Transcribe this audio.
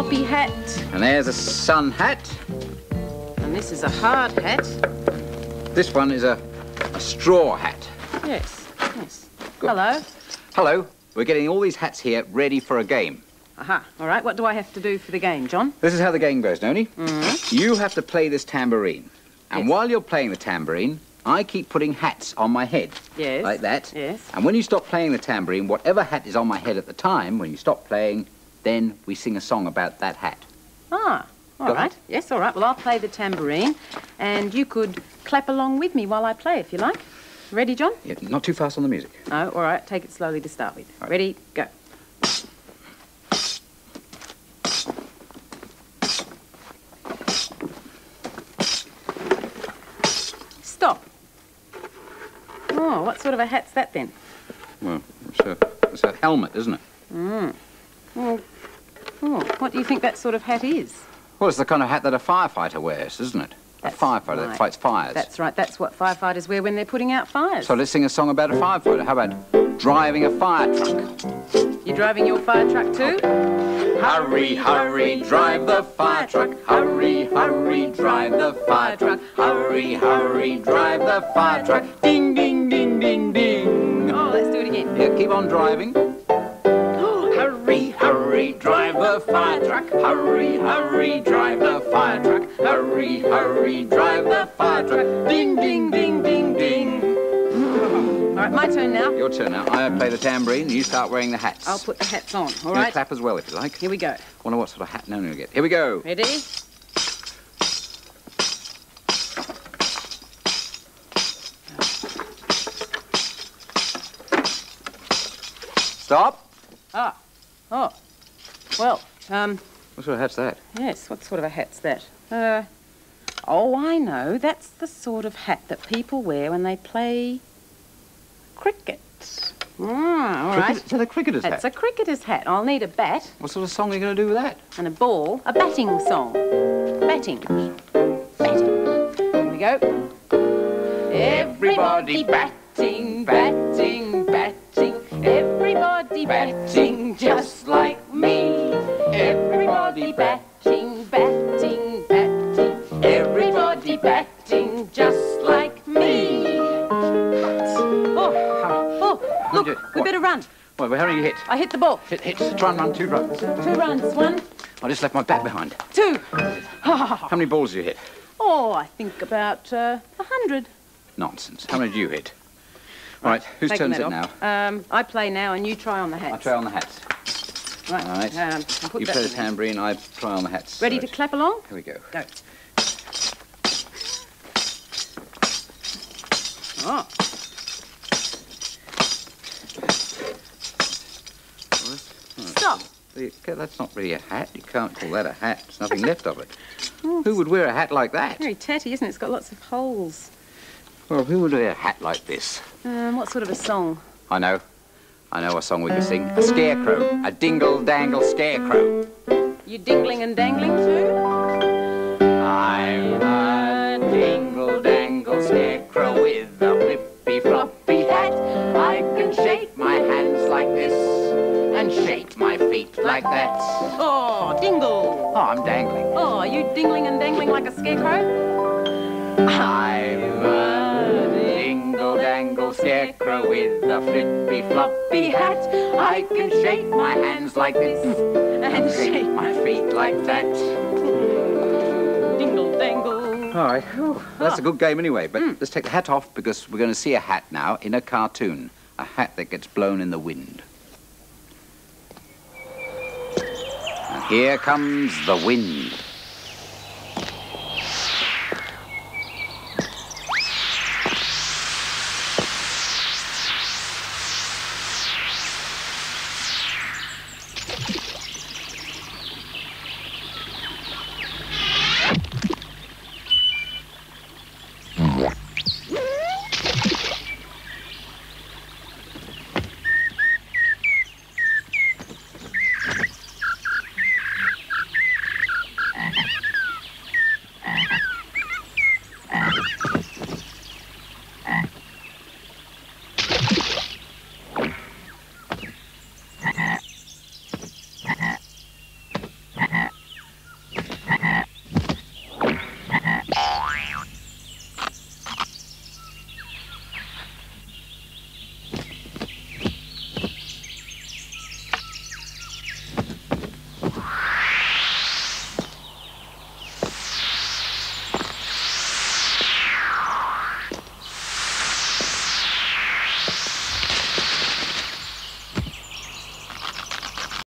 floppy hat. And there's a sun hat. And this is a hard hat. This one is a, a straw hat. Yes, yes. Hello. Hello. We're getting all these hats here ready for a game. Aha. All right, what do I have to do for the game, John? This is how the game goes, Noni. Mm-hmm. You have to play this tambourine. And Yes. while you're playing the tambourine, I keep putting hats on my head. Yes. Like that. Yes. And when you stop playing the tambourine, whatever hat is on my head at the time, when you stop playing, then we sing a song about that hat. Ah, all Go right. ahead. Yes, all right. Well, I'll play the tambourine, and you could clap along with me while I play, if you like. Ready, John? Yeah, not too fast on the music. No, all right. Take it slowly to start with. Ready, go. Stop. Oh, what sort of a hat's that then? Well, it's a, it's a helmet, isn't it? Oh, what do you think that sort of hat is? Well, it's the kind of hat that a firefighter wears, isn't it? That's a firefighter that fights fires. That's right. That's what firefighters wear when they're putting out fires. So let's sing a song about a firefighter. How about driving a fire truck? You driving your fire truck too? Hurry, hurry, drive the fire truck. Hurry, hurry, drive the fire truck. Hurry, hurry, drive the fire truck. Ding, ding, ding, ding, ding. Oh, let's do it again. Yeah, keep on driving. Hurry, drive the fire truck. Hurry, hurry, drive the fire truck. Hurry, hurry, drive the fire truck. Ding, ding, ding, ding, ding. All right, my turn now. Your turn now. I play the tambourine, you start wearing the hats. I'll put the hats on. All You right. clap as well if you like. Here we go. Wonder what sort of hat Noni will get. Here we go. Ready? Stop. Ah. Oh. Well, um, What sort of hat's that? yes, what sort of a hat's that? Uh, oh, I know. That's the sort of hat that people wear when they play cricket. Ah, all right. Cricket- So the cricketer's That's hat. a cricketer's hat. I'll need a bat What sort of song are you going to do with that? and a ball. A batting song. Batting. Batting. Here we go. Everybody batting, batting, batting. Everybody batting just like batting, batting, batting. Everybody batting just like me. Oh, oh, look, we what? better run. Well, how many you hit? I hit the ball. Hit, hit. Try and run two runs. Two runs. One, I just left my bat behind. two. How many balls did you hit? Oh, I think about uh, a hundred. Nonsense. How many did you hit? All right, whose Taking turn is that it now? Um, I play now, and you try on the hats. I try on the hats. Right. All right. Um, put You play the tambourine, I try on the hats. Ready So to clap along? Here we go. Go. Oh, stop. That's not really a hat. You can't call that a hat. There's nothing left of it. Who would wear a hat like that? Very tatty, isn't it? It's got lots of holes. Well, who would wear a hat like this? Um, what sort of a song? I know. I know a song we could sing. A scarecrow. A dingle-dangle scarecrow. You dingling and dangling too? I'm a dingle-dangle scarecrow with a flippy-floppy hat. I can shake my hands like this and shake my feet like that. Oh, dingle. Oh, I'm dangling. Oh, are you dingling and dangling like a scarecrow? I'm a dingle-dangle scarecrow with a flippy-floppy hat. I can shake my hands like this and shake my feet like that. Dingle dangle. All right. Whew. That's a good game anyway, but hmm. let's take the hat off because we're going to see a hat now in a cartoon. A hat that gets blown in the wind. And here comes the wind.